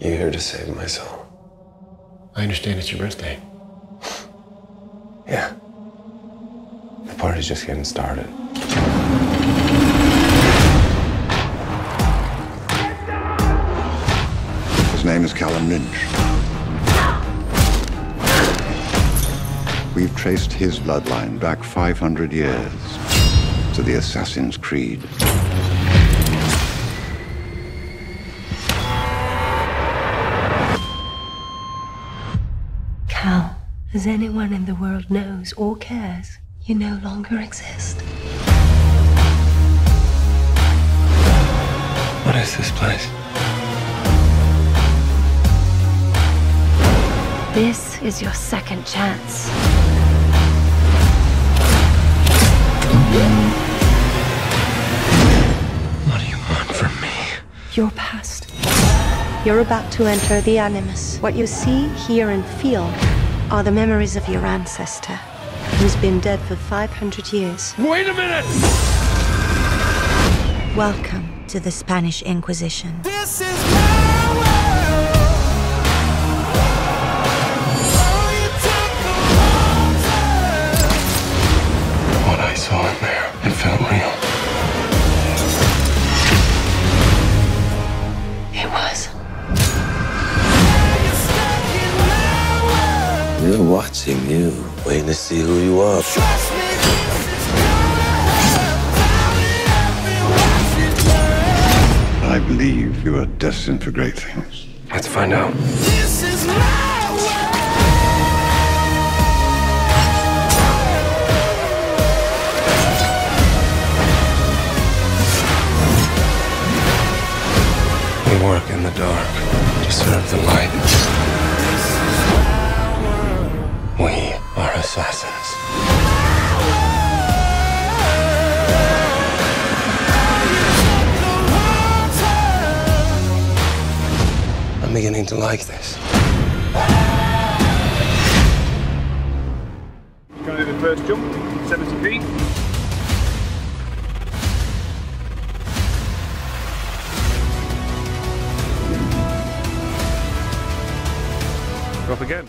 You're here to save my soul. I understand it's your birthday. Yeah. The party's just getting started. His name is Callum Lynch. We've traced his bloodline back 500 years to the Assassin's Creed. As anyone in the world knows or cares, you no longer exist. What is this place? This is your second chance. What do you want from me? Your past. You're about to enter the Animus. What you see, hear, and feel are the memories of your ancestor, who's been dead for 500 years. Wait a minute! Welcome to the Spanish Inquisition. This is my world. You took the wrong turn. What I saw in there, it felt real. It was. World. We're watching you, waiting to see who you are. Trust me, this is gonna hurt. Darling, I've been watching. I believe you are destined for great things. Let's find out. This is my world. We work in the dark to serve the light. We are assassins. I'm beginning to like this. Do the first jump, 70 feet. Drop again.